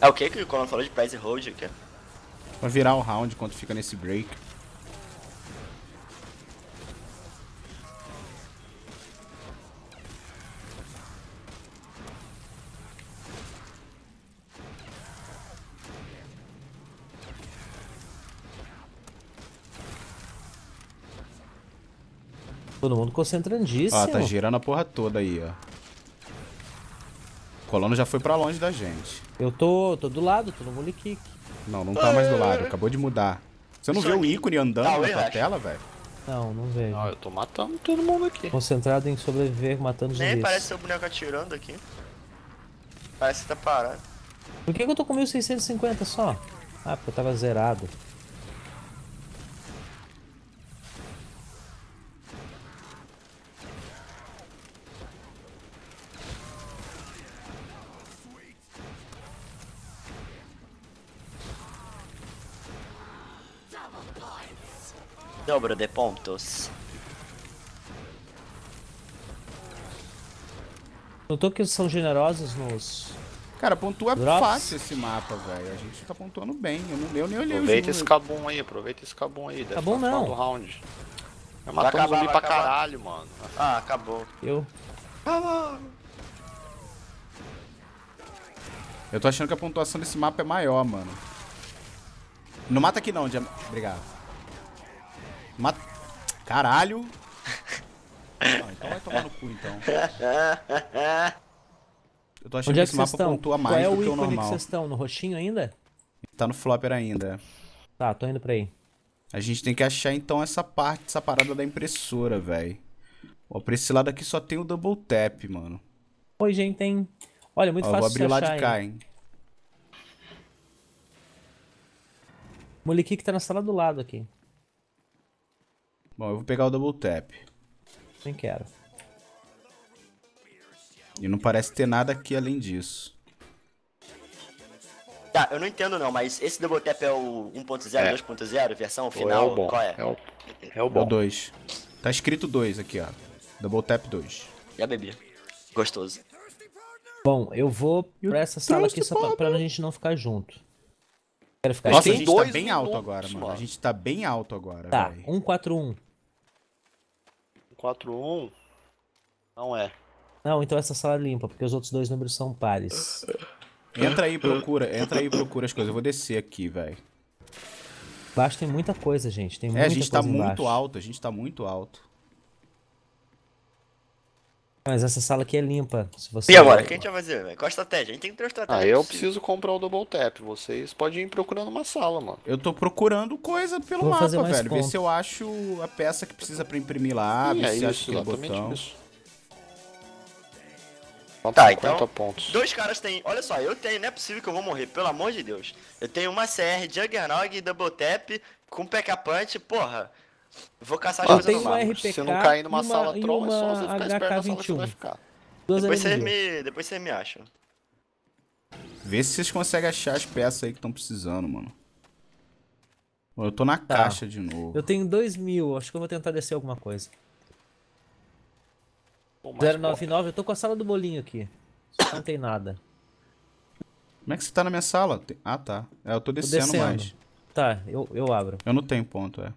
É o que que o Colin falou de price hold aqui? Pra virar o round enquanto fica nesse break. Todo mundo concentrandíssimo. Ó, tá girando a porra toda aí, ó. O colono já foi pra longe da gente. Eu tô, tô do lado, tô no mole kick. Não, não tá mais do lado, acabou de mudar. Você não vê o ícone andando Ah, na tua acho. tela, velho? Não, não vejo. Não, eu tô matando todo mundo aqui. Concentrado em sobreviver, matando os Nem zumbis. parece ser o boneco atirando aqui. Parece que tá parado. Por que, que eu tô com 1650 só? Ah, porque eu tava zerado. Dobro de pontos. Notou que eles são generosos nos. Cara, pontua Drops. fácil esse mapa, velho. A gente tá pontuando bem. Eu, não, eu nem olhei Aproveita esse cabum aí, aproveita esse cabum aí. Deve Cabum tá não. do round. Vai matando acabar, zumbi vai pra acabar. caralho, mano. Ah, acabou. Eu. Eu tô achando que a pontuação desse mapa é maior, mano. Não mata aqui não, Jam... Obrigado. Mata... Caralho. Então vai tomar no cu, então. Eu tô achando Onde que é que esse mapa estão? pontua Qual mais é o do que o ícone que normal. vocês estão? No roxinho ainda? Tá no flopper ainda. Tá, tô indo pra aí. A gente tem que achar então essa parte, essa parada da impressora, velho. Ó, pra esse lado aqui só tem o double tap, mano. Oi, gente, tem. Olha, muito Ó, eu vou fácil abrir o achar, de cá, hein? hein. O Moliki que tá na sala do lado aqui. Bom, eu vou pegar o double tap. Nem quero. E não parece ter nada aqui além disso. Tá, eu não entendo não, mas esse Double Tap é o 1.0, É. 2.0, versão final? é o bom. Qual é? É o, é o É o bom. 2. Tá escrito 2 aqui, ó. Double tap 2. Já bebi. Gostoso. Bom, eu vou pra essa sala aqui só pra, pra a gente não ficar junto. Quero ficar Nossa, a gente tá bem alto agora, mano. A gente tá bem alto agora, Tá, velho. 141. 4-1. Não é. Não, então essa sala é limpa, porque os outros dois números são pares. Entra aí, procura. Entra aí e procura as coisas. Eu vou descer aqui, velho. Embaixo tem muita coisa, gente. Tem muita É, a gente tá muito embaixo. alto. A gente tá muito alto. Mas essa sala aqui é limpa. Se você E agora, o que a gente vai fazer, velho? Qual a estratégia? A gente tem que ter uma estratégia. Ah, eu possível. preciso comprar o double tap. Vocês podem ir procurando uma sala, mano. Eu tô procurando coisa pelo Vou fazer mapa, mais velho. Ver se eu acho a peça que precisa pra imprimir lá. Ver é isso, aquele exatamente botão. isso. Tá, 50 então, pontos. Dois caras têm. Olha só, eu tenho, não é possível que eu vou morrer, pelo amor de Deus. Eu tenho uma CR Juggernog Double Tap com PK Punch, porra. Vou caçar as coisas no mapa. RPK Se não cair numa uma- sala troll, é só você ficar esperto na sala que você HK-21. vai ficar. Duas Depois vocês me. Depois vocês me acham. Vê se vocês conseguem achar as peças aí que estão precisando, mano. Eu tô na Tá. caixa de novo. Eu tenho 2 mil, acho que eu vou tentar descer alguma coisa. Pô, mas 099, eu tô com a sala do bolinho aqui. Não tem nada. Como é que você tá na minha sala? Ah, tá. É, eu tô Tô descendo, descendo. mais. Tá, eu, eu abro. Eu não tenho ponto, é.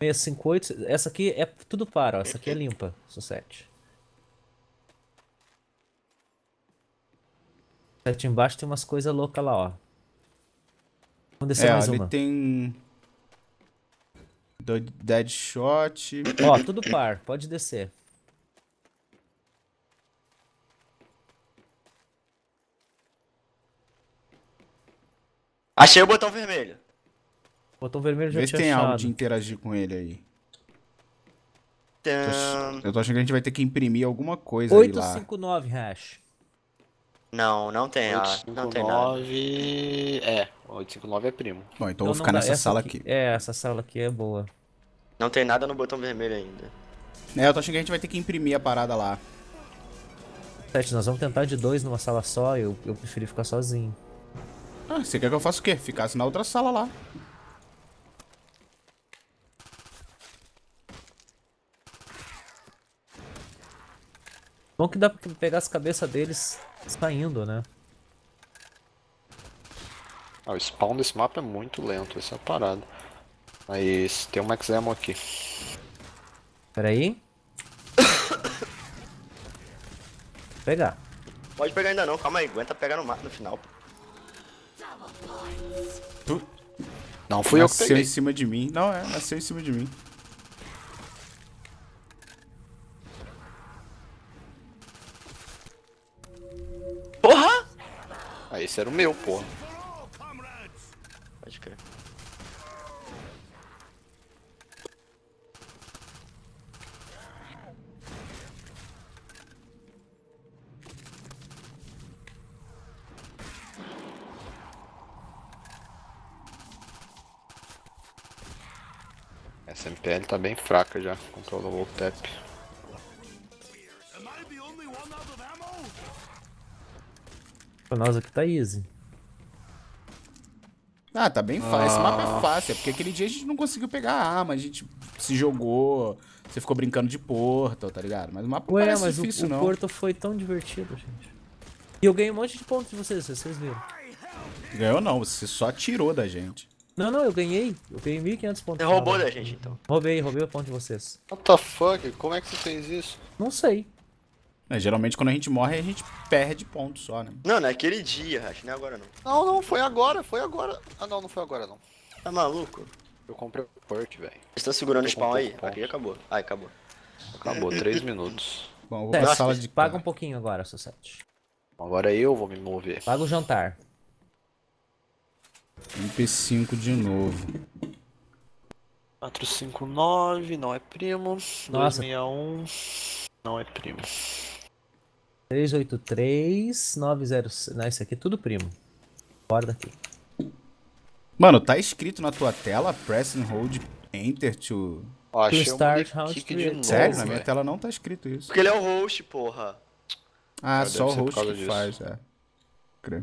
658, essa aqui é tudo para, ó. Essa aqui é limpa, sucete. Sete embaixo tem umas coisas loucas lá, ó. Vamos descer É, mais ali uma. tem. Deadshot. Ó, tudo par, pode descer. Achei o botão vermelho. Botão vermelho já Vê se tinha tem algo achado. de interagir com ele aí. Tã. Eu tô achando que a gente vai ter que imprimir alguma coisa aí lá. 859 hash. Não, não tem. Ah, não tem nada. 859... É, 859 é primo. Bom, então eu Então vou ficar nessa essa sala aqui. É, essa sala aqui é boa. Não tem nada no botão vermelho ainda. É, eu tô achando que a gente vai ter que imprimir a parada lá. Sete, nós vamos tentar de dois numa sala só, eu, eu preferi ficar sozinho. Ah, você quer que eu faça o quê? Ficasse na outra sala lá. Bom que dá pra pegar as cabeças deles saindo, né? Ah, o spawn desse mapa é muito lento, essa é a parada. Mas tem um Max Ammo aqui. Pera aí. Pegar. Pode pegar ainda não, calma aí, aguenta pegar no, ma- no final. Tu Não fui eu que nasceu peguei. em cima de mim. Não, é, nasceu em cima de mim. Esse era o meu, porra. Pode crer. Essa MPL tá bem fraca já, controla o tap. Pra nós aqui tá easy. Ah, tá bem fácil. Esse mapa é fácil. É porque aquele dia a gente não conseguiu pegar a arma. A gente se jogou. Você ficou brincando de Portal, tá ligado? Mas o mapa Ué, parece mas o, difícil, o não. Porto foi tão divertido, gente. E eu ganhei um monte de pontos de vocês, vocês viram. Ganhou não, você só tirou da gente. Não, não, eu ganhei. Eu ganhei 1.500 pontos. Você roubou da gente então. Roubei, roubei o ponto de vocês. What the fuck? Como é que você fez isso? Não sei. É, geralmente quando a gente morre, a gente perde ponto só, né? Não, naquele dia, acho, não é agora não. Não, não, foi agora, foi agora. Ah não, não foi agora não. Tá maluco? Eu comprei o perk, velho. Vocês estão segurando o spawn aí? pouco Aqui ponto. acabou. Ai, acabou. Acabou, 3 minutos. Bom, eu vou pra sala de paga um pouquinho agora, seu set. Agora eu vou me mover. Paga o jantar. MP5 de novo. 459, não é primo. Nossa. 261, não é primo. 383, 906. Não, isso aqui é tudo primo. Fora daqui. Mano, tá escrito na tua tela, press and hold enter to... Ó, achei um start round kick de novo, Sério? Na minha tela não tá escrito isso. Porque ele é o host, porra. Ah, Ah, só o host que disso. faz, é.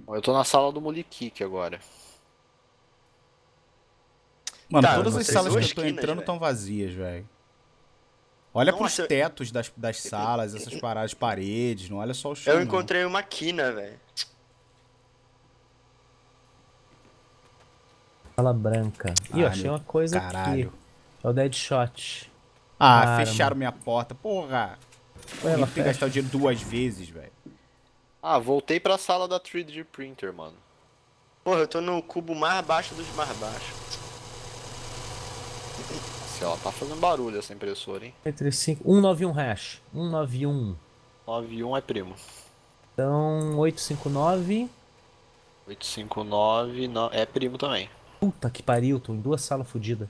Eu tô na sala do Mulikik agora. Mano, Tá, todas as salas que eu tô esquinas, entrando estão vazias, velho. Olha pros Nossa, eu- tetos das, das salas, essas paradas, paredes, não olha só o chão. Eu não. encontrei uma quina, velho. Sala branca. Ih, eu Ah, achei uma coisa Caralho. aqui. É o Deadshot. Ah, Cara, fecharam minha porta. Porra! Ué, ela Eu tenho que gastar o dinheiro duas vezes, velho. Ah, voltei pra sala da 3D Printer, mano. Porra, eu tô no cubo mais baixo dos mais baixos. Se ela tá fazendo barulho essa impressora, hein? 35, 191 hash. 191. 91 é primo. Então, 859. 859 não, é primo também. Puta que pariu, tô em duas salas fodidas.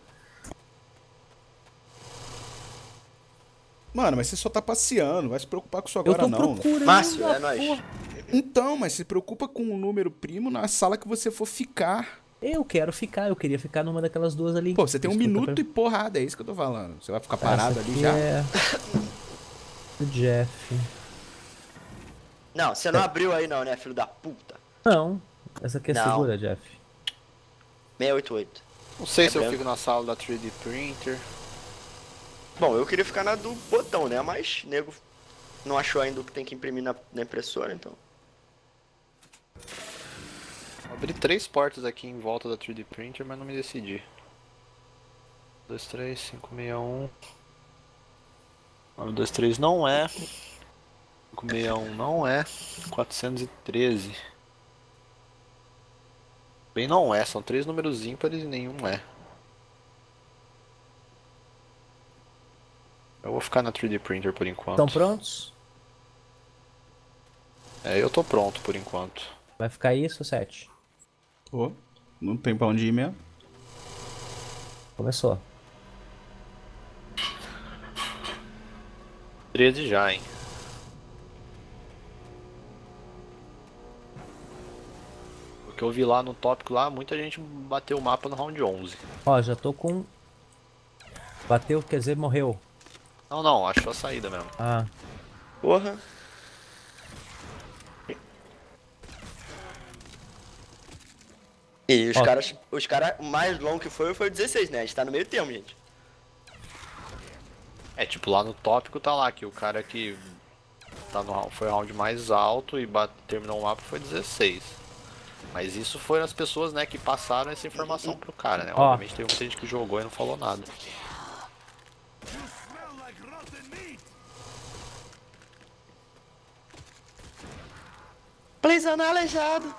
Mano, mas você só tá passeando, vai se preocupar com isso Eu agora tô não. procurando. Márcio, é nóis. Então, mas se preocupa com o número primo na sala que você for ficar. Eu quero ficar, eu queria ficar numa daquelas duas ali. Pô, você tem um eu minuto e pre- porrada, é isso que eu tô falando. Você vai ficar parado Essa ali já. É... O Jeff. Não, você não abriu aí não, né, filho da puta. Não, essa aqui é Não. segura, Jeff. 688. Não sei É se eu branco. fico na sala da 3D Printer. Bom, eu queria ficar na do botão, né? Mas nego não achou ainda o que tem que imprimir na, na impressora, então. Abri três portas aqui em volta da 3D Printer, mas não me decidi. 2, 3, 5, 6, 1. 9, 2, 3 não é. 561 não é. 413. Bem, não é. São três números ímpares e nenhum é. Eu vou ficar na 3D Printer por enquanto. Estão prontos? É, eu tô pronto por enquanto. Vai ficar isso, 7. Pô, não tem pra onde ir mesmo. Começou. 13 já, hein? O que eu vi lá no tópico lá, muita gente bateu o mapa no round 11. Ó, já tô com. Bateu, quer dizer, morreu. Não, não, achou a saída mesmo. Ah, Porra. E os Ó. caras, os caras, o mais longo que foi foi o 16, né? A gente tá no meio termo, gente. É, tipo, lá no tópico tá lá que o cara que tá no, round- foi o round mais alto e bate- terminou o mapa foi 16. Mas isso foram as pessoas, né, que passaram essa informação pro cara, né? Ó. Obviamente teve muita gente que jogou e não falou nada. Blazando aleijado.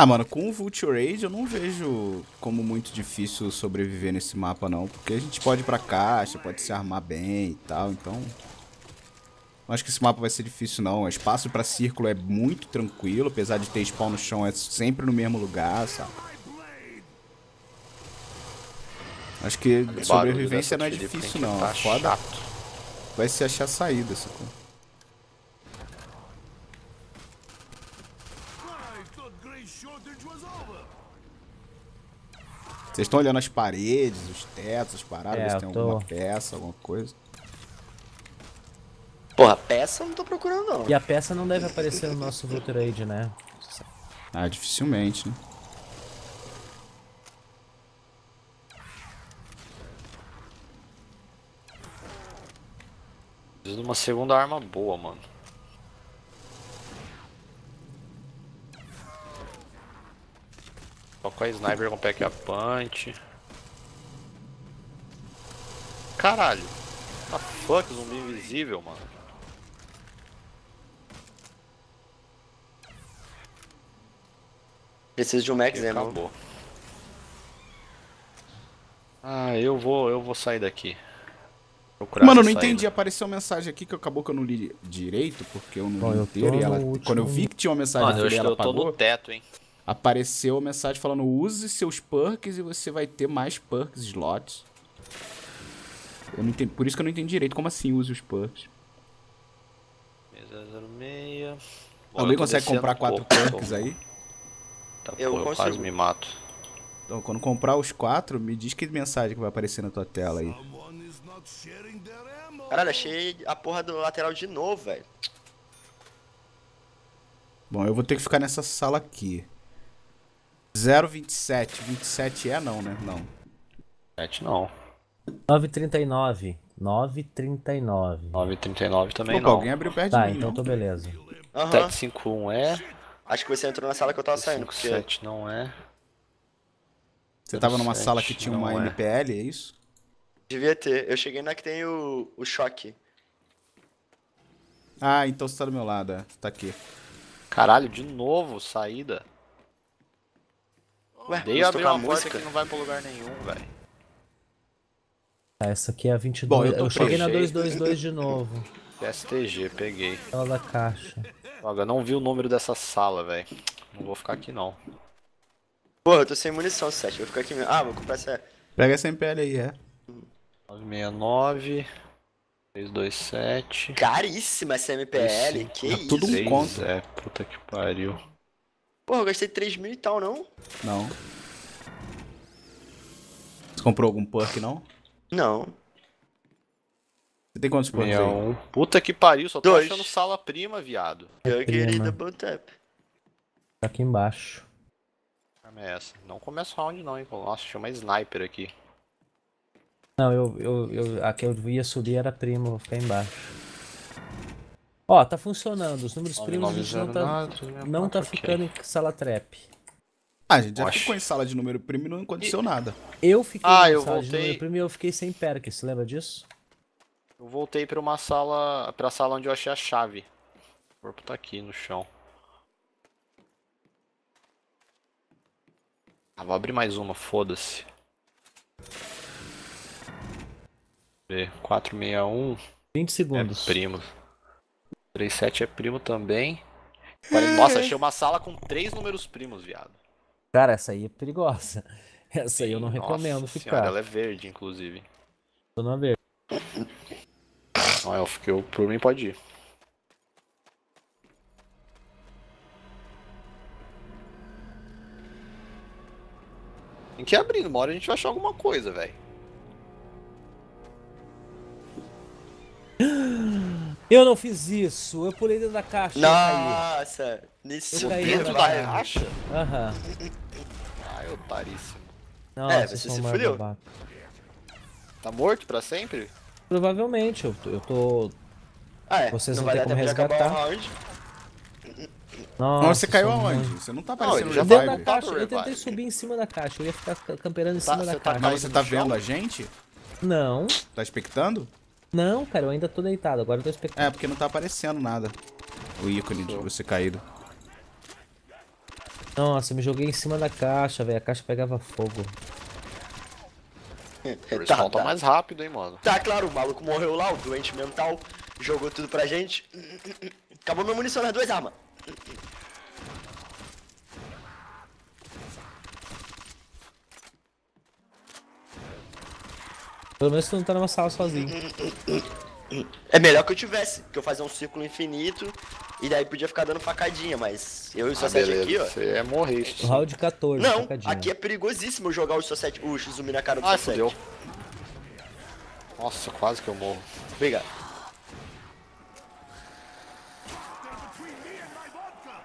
Ah, mano, com o Vulture eu não vejo como muito difícil sobreviver nesse mapa, não. Porque a gente pode ir pra caixa, pode se armar bem e tal, então... Não acho que esse mapa vai ser difícil, não. O espaço pra círculo é muito tranquilo, apesar de ter spawn no chão, é sempre no mesmo lugar, sabe? Acho que sobrevivência não é 3D difícil, não. Tá Foda chato. vai se achar saída, sacou? Vocês estão olhando as paredes, os tetos, as paradas, É, ver se tem tô. alguma peça, alguma coisa. Porra, peça eu não tô procurando não. E a peça não deve aparecer no nosso Vulturade, né? Ah, dificilmente, né? Preciso de uma segunda arma boa, mano. Só com a sniper com pack a punch. Caralho. What the fuck, zumbi invisível, mano. Preciso de um Max Ammo. acabou. Ah, eu vou, eu vou sair daqui. Procurar Mano, eu não saída. entendi. Apareceu uma mensagem aqui que acabou que eu não li direito, porque eu não li eu inteiro. E ela, último- quando eu vi que tinha uma mensagem Mano, eu, e ela eu tô apagou, no teto, hein. Apareceu a mensagem falando use seus perks e você vai ter mais perks slots. Eu não entendi, por isso que eu não entendi direito como assim use os perks. Mesa 06. Bom, Alguém consegue comprar quatro pouco, perks tô- aí? Tá, Eu pô, eu quase consigo. me mato. Então, quando comprar os quatro, me diz que mensagem que vai aparecer na tua tela aí. Caralho, achei a porra do lateral de novo, velho. Bom, eu vou ter que ficar nessa sala aqui. 027. 27 é não, né? Não. 7 não. 939. 939. 939 também Opa, não. alguém abriu perto Tá, de mim, então não. tô beleza. Aham. 751 é. Acho que você entrou na sala que eu tava saindo, porque 57 não é. Você tava numa 07, sala que tinha uma não é. MPL, é isso? devia ter. Eu cheguei na que tem o, o choque. Ah, então você tá do meu lado, é. Tá aqui. Caralho, de novo, saída. Ué, Dei abrir tocar uma porta música? que não vai pra lugar nenhum, velho. Tá, essa aqui é a 22. Bom, eu eu cheguei na projeto. 222 de novo. STG, peguei. Aquela da caixa. Droga, não vi o número dessa sala, velho. Não vou ficar aqui não. Porra, eu tô sem munição, 7. Vou ficar aqui mesmo. Ah, vou comprar essa. Pega essa MPL aí, é. 969 327 Caríssima essa MPL. Que tá isso? tudo um 3, conto. É, puta que pariu. Porra, eu gastei 3 mil e tal, não? Não. Você comprou algum perk, não? Não. Você tem quantos perks aí? 61. Puta que pariu, só tô Dois. achando sala prima, viado. Eu prima. queria double tap. Tá aqui embaixo. Arma é essa? Não começa o round não, hein. Nossa, tinha uma sniper aqui. Não, eu, eu, eu, a que eu ia subir era primo, vou ficar embaixo. Ó, tá funcionando. Os números primos a gente não tá, 9909, não tá ficando em sala trap. Ah, a gente já Oxe. ficou em sala de número primo e não aconteceu nada. Eu fiquei Ah, na eu sala de voltei. número primo e eu fiquei sem perk, você lembra disso? Eu voltei pra uma sala. pra sala onde eu achei a chave. O corpo tá aqui no chão. Ah, vou abrir mais uma, foda-se. Vê, 461 20 é segundos. primo. 37 é primo também. Nossa, achei uma sala com três números primos, viado. Cara, essa aí é perigosa. Essa aí eu não Nossa recomendo senhora, ficar. ela é verde, inclusive. Tô na verde. Não, eu fiquei, eu- por mim pode ir. Tem que ir abrindo, uma hora a gente vai achar alguma coisa, velho. Eu não fiz isso. Eu pulei dentro da caixa. Nossa, nisso Eu caí dentro na da caixa. Aham. Ai, otaríssimo. Nossa, É, eu você se fudeu. babaca. Tá morto pra sempre? Provavelmente, eu tô, eu tô Ah, é. Vocês não não dar tempo como resgatar. Nossa, Onde você caiu aonde? muito- Você não tá aparecendo já Dentro da revive. caixa, eu Revive. tentei subir em cima da caixa, eu ia ficar ca- camperando em Tá, cima da tá caixa. Mas você tá vendo a gente? Não, Tá expectando? Não, cara, eu ainda tô deitado, agora eu tô expectando. É, porque não tá aparecendo nada. O ícone de você caído. Nossa, eu me joguei em cima da caixa, velho, a caixa pegava fogo. O Tá, tá tá. mais rápido, hein, mano. Tá, claro, o maluco morreu lá, o doente mental, jogou tudo pra gente. Acabou minha munição nas duas armas. Pelo menos tu não tá numa sala sozinho. É melhor que eu tivesse, que eu fazia um círculo infinito e daí podia ficar dando facadinha, mas eu e o Ah, Society beleza. aqui, ó. Você é morrer. Round 14, Não, facadinha. aqui é perigosíssimo eu jogar o Society, o zumbi na cara do Ai, Society. fodeu. Nossa, quase que eu morro. Obrigado.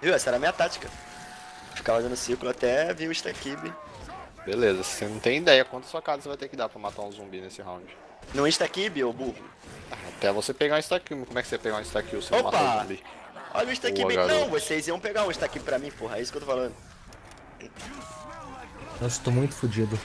Viu? Essa era a minha tática. Ficava dando círculo até vir o Stakib. Beleza, você não tem ideia quantas facadas você vai ter que dar pra matar um zumbi nesse round. No Instakib, ô burro. Até você pegar um stack Como é que você pegar um stack kill se não matar o Opa! zumbi? Olha o Instakib. Boa, Não, vocês iam pegar um Instakib pra mim, porra. É isso que eu tô falando. Eu estou muito fudido.